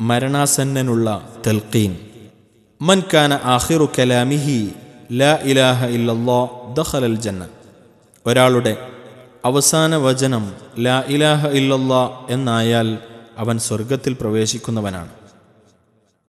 മരണാസന്നനുള്ള തെൽക്കീൻ മൻ കാന ആഹിറു കലാമിഹി ലാ ഇലാഹ ഇല്ലല്ലോ ദഹലൽ ജന്ന. ഒരാളുടെ അവസാന വചനം ലാ ഇലാഹ ഇല്ലല്ലാ എന്നായാൽ അവൻ സ്വർഗത്തിൽ പ്രവേശിക്കുന്നവനാണ്.